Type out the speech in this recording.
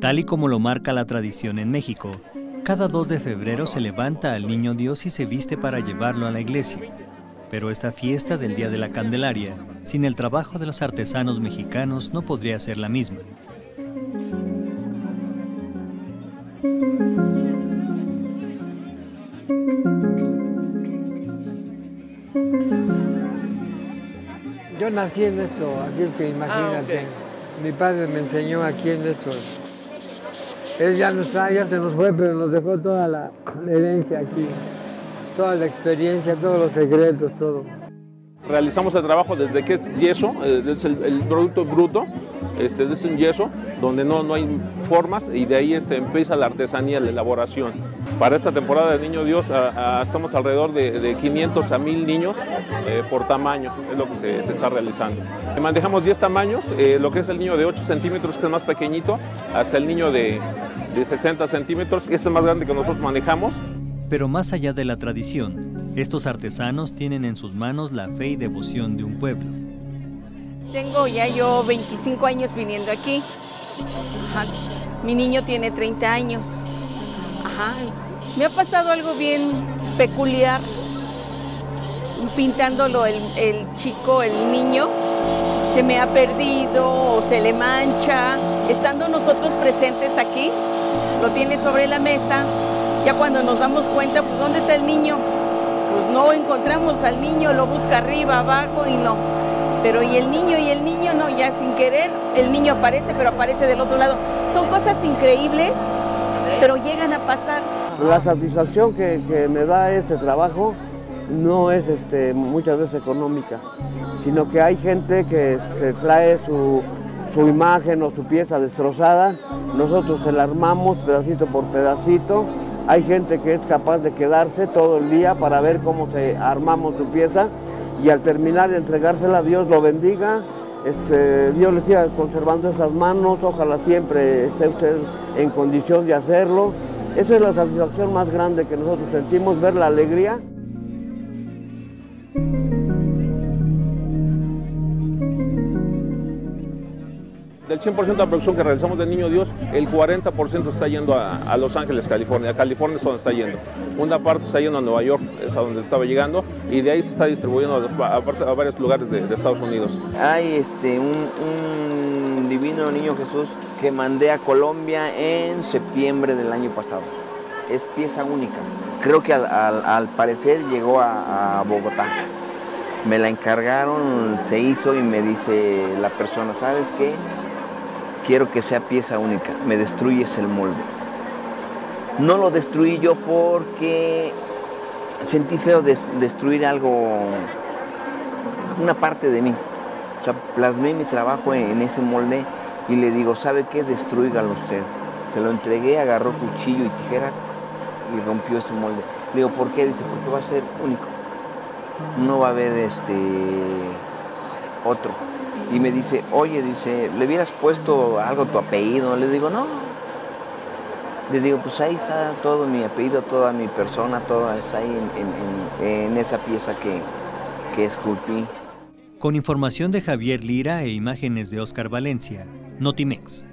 Tal y como lo marca la tradición en México, cada 2 de febrero se levanta al Niño Dios y se viste para llevarlo a la iglesia. Pero esta fiesta del Día de la Candelaria, sin el trabajo de los artesanos mexicanos, no podría ser la misma. Yo nací en esto, así es que imagínate. Mi padre me enseñó aquí en esto. Él ya no está, ya se nos fue, pero nos dejó toda la herencia aquí. Toda la experiencia, todos los secretos, todo. Realizamos el trabajo desde que es yeso, eh, es el, el producto bruto, este, es un yeso donde no, no hay formas y de ahí se empieza la artesanía, la elaboración. Para esta temporada del Niño Dios a, a, estamos alrededor de, de, 500 a 1000 niños eh, por tamaño, es lo que se, se está realizando. Manejamos 10 tamaños, eh, lo que es el niño de 8 centímetros, que es más pequeñito, hasta el niño de, de 60 centímetros, que es el más grande que nosotros manejamos. Pero más allá de la tradición, estos artesanos tienen en sus manos la fe y devoción de un pueblo. Tengo ya yo 25 años viniendo aquí. Ajá. Mi niño tiene 30 años. Me ha pasado algo bien peculiar pintándolo el, el, chico, el niño, se me ha perdido o se le mancha. Estando nosotros presentes aquí, lo tiene sobre la mesa, ya cuando nos damos cuenta, pues ¿dónde está el niño? Pues no encontramos al niño, lo busca arriba, abajo y no. Pero y el niño y el niño no, ya sin querer, el niño aparece, pero aparece del otro lado. Son cosas increíbles, pero llegan a pasar. La satisfacción que, que me da este trabajo no es este, muchas veces económica, sino que hay gente que este, trae su, su, imagen o su pieza destrozada, nosotros se la armamos pedacito por pedacito, hay gente que es capaz de quedarse todo el día para ver cómo se armamos su pieza y al terminar de entregársela Dios lo bendiga, este, Dios le siga conservando esas manos, ojalá siempre esté usted en condición de hacerlo. Esa es la satisfacción más grande que nosotros sentimos, ver la alegría. Del 100% de la producción que realizamos del Niño Dios, el 40% está yendo a, Los Ángeles, California. California es donde está yendo. Una parte está yendo a Nueva York, es a donde estaba llegando, y de ahí se está distribuyendo a, varios lugares de, de, Estados Unidos. Hay este, un, divino Niño Jesús que mandé a Colombia en septiembre del año pasado. Es pieza única. Creo que al, parecer llegó a Bogotá. Me la encargaron, se hizo y me dice la persona, ¿sabes qué? Quiero que sea pieza única, me destruyes el molde. No lo destruí yo porque sentí feo des destruir algo, una parte de mí. O sea, plasmé mi trabajo en ese molde y le digo, ¿sabe qué? Destrúigalo usted. Se lo entregué, agarró cuchillo y tijeras y rompió ese molde. Le digo, ¿por qué? Dice, porque va a ser único. No va a haber este otro y me dice, oye, dice, ¿le hubieras puesto algo tu apellido? Le digo, no. Le digo, pues ahí está todo mi apellido, toda mi persona, todo está ahí en, en, esa pieza que, que esculpí. Con información de Javier Lira e imágenes de Oscar Valencia, Notimex.